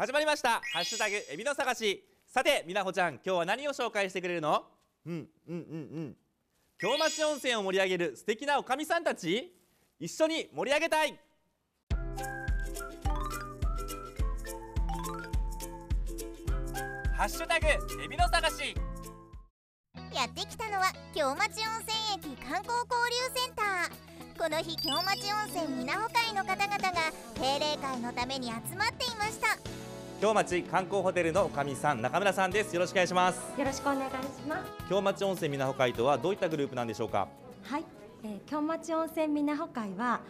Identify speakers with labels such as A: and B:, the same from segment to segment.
A: 始まりました。ハッシュタグエビの探し。さてみなほちゃん今日は何を紹介してくれるの？うんうんうんうん。京町温泉を盛り上げる素敵なおかみさんたち一緒に盛り上げたい。ハッシュタグエビの探し。
B: やってきたのは京町温泉駅観光交流センター。この日京町温泉みなほ会の方々が定例会のために集まっていました
A: 京町観光ホテルのおかみさん中村さんです。よろしくお願いします。
C: よろしくお願いします。
A: 京町温泉みなほ会とはどういったグループなんでしょうか？
C: はい、えー、京町温泉みなほ会は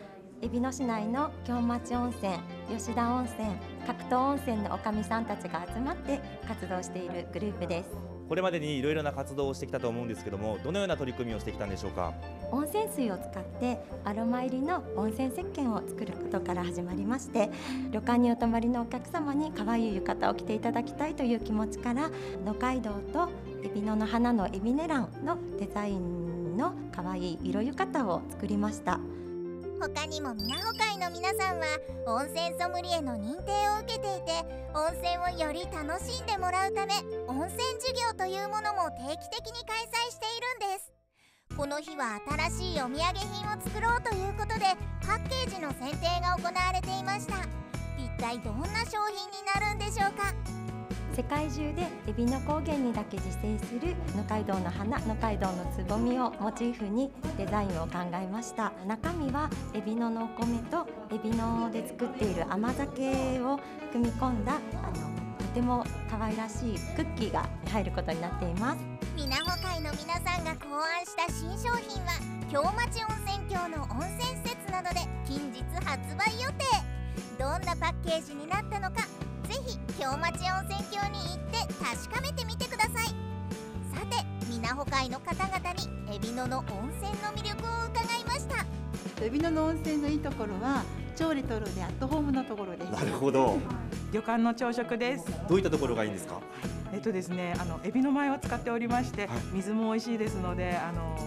C: 海老名市内の京町温泉、吉田温泉、格闘温泉のおかみさんたちが集まって活動しているグループです。
A: これまでにいろいろな活動をしてきたと思うんですけどもどのような取り組みをしてきたんでしょうか？
C: 温泉水を使ってアロマ入りの温泉石鹸を作ることから始まりまして旅館にお泊まりのお客様に可愛い浴衣を着ていただきたいという気持ちから野街道とエビノの花のエビネランのデザインの可愛い色浴衣を作りました
B: 他にもみなほ会の皆さんは温泉ソムリエの認定を受けていて温泉をより楽しんでもらうため温泉授業というものも定期的に開催しているんです。この日は新しいお土産品を作ろうということでパッケージの選定が行われていました。一体どんな商品になるんでしょうか？
C: 世界中でエビの高原にだけ自生する野街道の花野街道のつぼみをモチーフにデザインを考えました。中身はエビノのお米とエビノで作っている甘酒を組み込んだあのとても可愛らしいクッキーが入ることになっています。
B: みなほ会の皆さんが考案した新商品は京町温泉郷の温泉施設などで近日発売予定。どんなパッケージになったのか京町温泉郷に行って確かめてみてください。さてみなほ会の方々にエビノの温泉の魅力を伺いました。
D: エビノの温泉のいいところは超レトロでアットホームのところです。
A: なるほど。
E: 旅館の朝食です。
A: どういったところがいいんですか？
E: えっとですね、あのエビの米を使っておりまして、
A: はい。
E: 水も美味しいですので、あの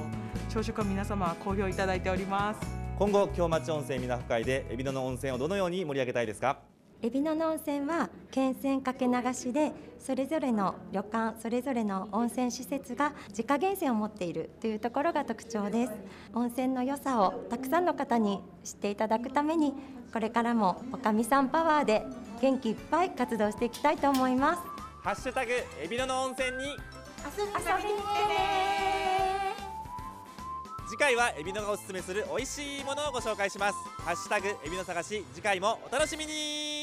E: 朝食は皆様好評いただいております。
A: 今後京町温泉みなほ会でエビノの温泉をどのように盛り上げたいですか？
C: エビノの温泉は源泉かけ流しでそれぞれの旅館それぞれの温泉施設が自家源泉を持っているというところが特徴です。温泉の良さをたくさんの方に知っていただくためにこれからもおかみさんパワーで元気いっぱい活動していきたいと思います。
A: ハッシュタグエビノの温泉に
C: 遊びに来てね
A: 次回はエビノがおすすめする美味しいものをご紹介します。ハッシュタグエビノ探し次回もお楽しみに。